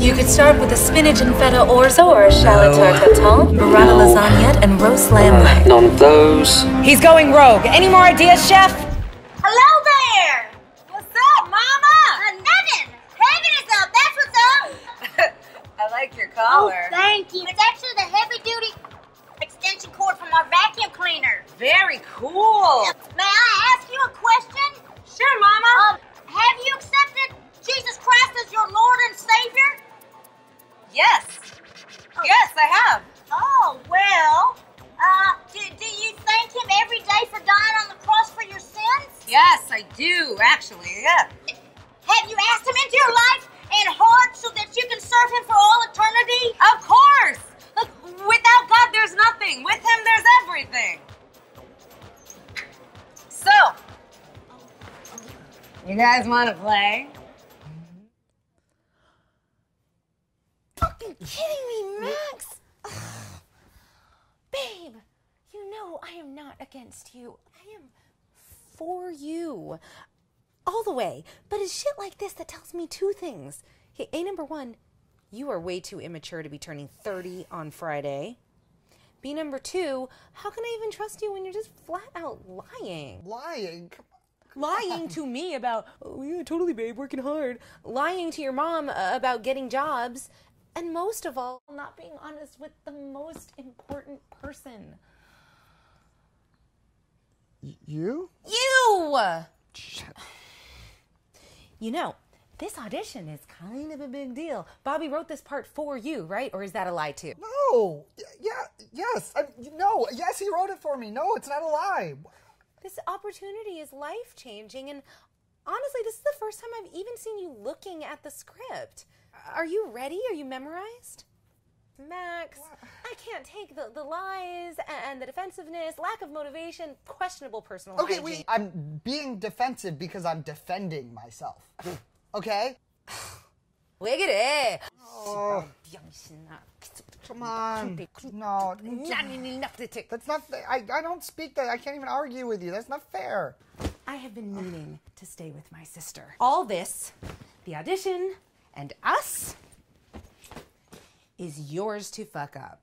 You could start with a spinach and feta orzo or a shallot tarte tatin, burrata lasagnette, and roast lamb leg. None of those. He's going rogue. Any more ideas, chef? Hello there! What's up, Mama? Uh, nothing. Heaven is up. That's what's up. I like your collar. Oh, thank you. It's actually the heavy-duty extension cord from our vacuum cleaner. Very cool. May I ask you a question? Sure, Mama. Um, have you accepted Jesus Christ I do, actually. Yeah. Have you asked Him into your life and heart so that you can serve Him for all eternity? Of course. Look, without God, there's nothing. With Him, there's everything. So, you guys want to play? fucking kidding me, Max? Babe, you know I am not against you. I am for you. All the way. But it's shit like this that tells me two things. Hey, A number one, you are way too immature to be turning 30 on Friday. B number two, how can I even trust you when you're just flat out lying? Lying? lying to me about oh yeah totally babe working hard lying to your mom uh, about getting jobs and most of all not being honest with the most important person You? you you know this audition is kind of a big deal bobby wrote this part for you right or is that a lie too No. Yeah. Yes. I, no. Yes, he wrote it for me. No, it's not a lie. this opportunity is life changing and honestly this is the first time i've even seen you looking at the script are you ready are you memorized max i can't take the, the lies and the defensiveness lack of motivation questionable personal Okay, hygiene. wait. I'm being defensive because I'm defending myself. Okay? Wiggity. Oh, come on. No. That's not. I, I don't speak that. I can't even argue with you. That's not fair. I have been meaning to stay with my sister. All this, the audition, and us, is yours to fuck up.